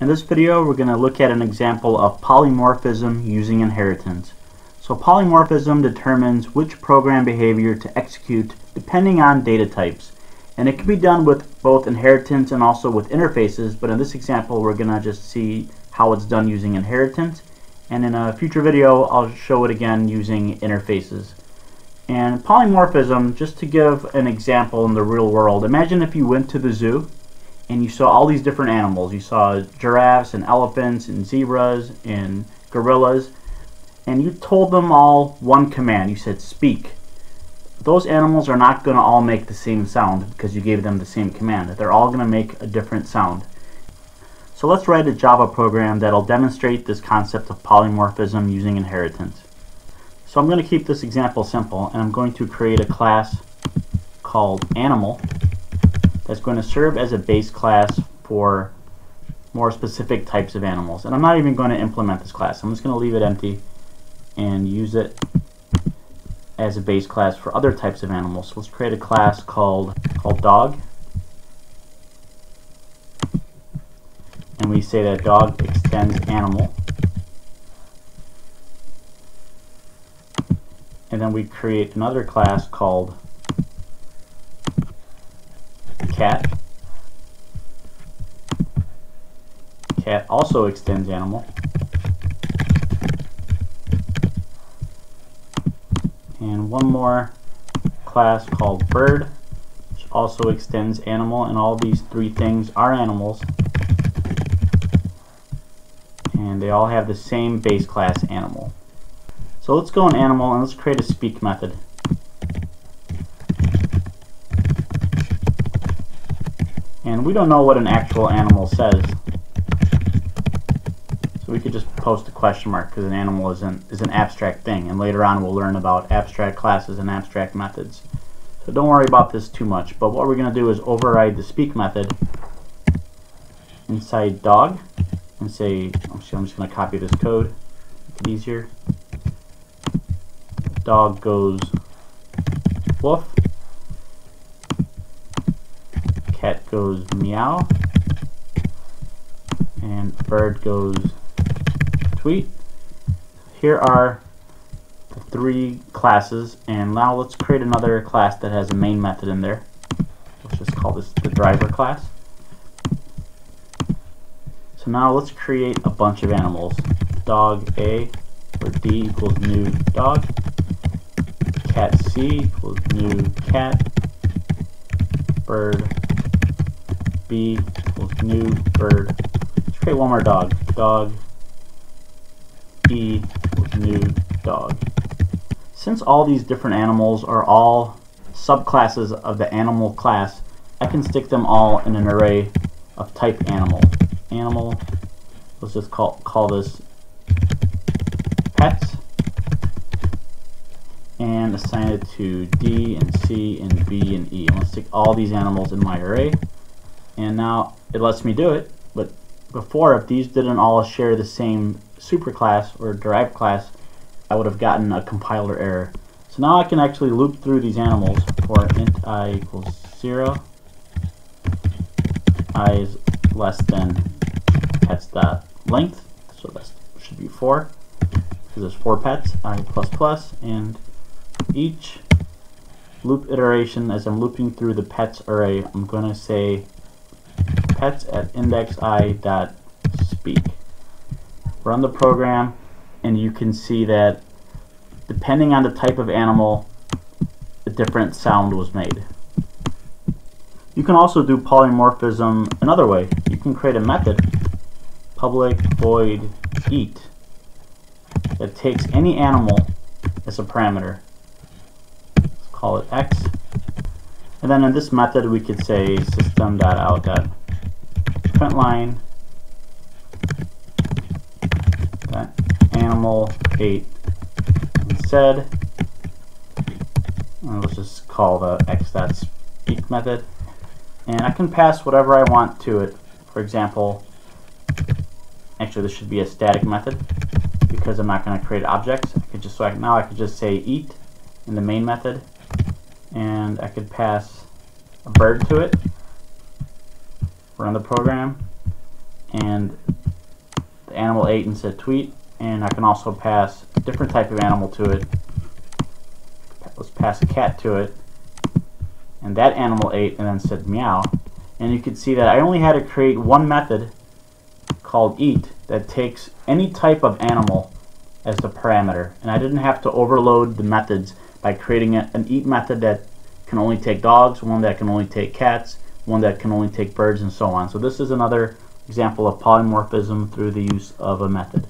In this video we're going to look at an example of polymorphism using inheritance. So polymorphism determines which program behavior to execute depending on data types. And it can be done with both inheritance and also with interfaces, but in this example we're going to just see how it's done using inheritance. And in a future video I'll show it again using interfaces. And polymorphism, just to give an example in the real world, imagine if you went to the zoo and you saw all these different animals. You saw giraffes and elephants and zebras and gorillas, and you told them all one command. You said, speak. Those animals are not going to all make the same sound because you gave them the same command. They're all going to make a different sound. So let's write a Java program that'll demonstrate this concept of polymorphism using inheritance. So I'm going to keep this example simple, and I'm going to create a class called animal that's going to serve as a base class for more specific types of animals. And I'm not even going to implement this class. I'm just going to leave it empty and use it as a base class for other types of animals. So let's create a class called, called dog. And we say that dog extends animal. And then we create another class called cat. Cat also extends animal. And one more class called bird, which also extends animal, and all these three things are animals. And they all have the same base class animal. So let's go in animal and let's create a speak method. We don't know what an actual animal says. So we could just post a question mark because an animal is an, is an abstract thing. And later on we'll learn about abstract classes and abstract methods. So don't worry about this too much. But what we're going to do is override the speak method inside dog and say, oh, I'm just going to copy this code, make it easier. Dog goes woof. Cat goes meow, and bird goes tweet. Here are the three classes, and now let's create another class that has a main method in there. Let's just call this the driver class. So now let's create a bunch of animals. Dog A, where D equals new dog. Cat C equals new cat. Bird B equals new bird. Let's create one more dog. Dog E equals new dog. Since all these different animals are all subclasses of the animal class, I can stick them all in an array of type animal. Animal, let's just call, call this pets and assign it to D and C and B and E. I'm going to stick all these animals in my array and now it lets me do it but before if these didn't all share the same superclass or derived class I would have gotten a compiler error. So now I can actually loop through these animals for int i equals 0 i is less than pets dot length so that should be 4 because there's 4 pets i plus plus and each loop iteration as I'm looping through the pets array I'm going to say pets at index i speak. Run the program and you can see that depending on the type of animal a different sound was made. You can also do polymorphism another way. You can create a method public void eat that takes any animal as a parameter. Let's call it x. And then in this method we could say system.out print line that animal ate instead. And let's just call the x.speak method. And I can pass whatever I want to it. For example, actually this should be a static method because I'm not going to create objects. I could just so I, now I could just say eat in the main method, and I could pass a bird to it run the program and the animal ate and said tweet, and I can also pass a different type of animal to it. Let's pass a cat to it, and that animal ate and then said meow. And you can see that I only had to create one method called eat that takes any type of animal as the parameter. And I didn't have to overload the methods by creating an eat method that can only take dogs, one that can only take cats, one that can only take birds, and so on. So this is another example of polymorphism through the use of a method.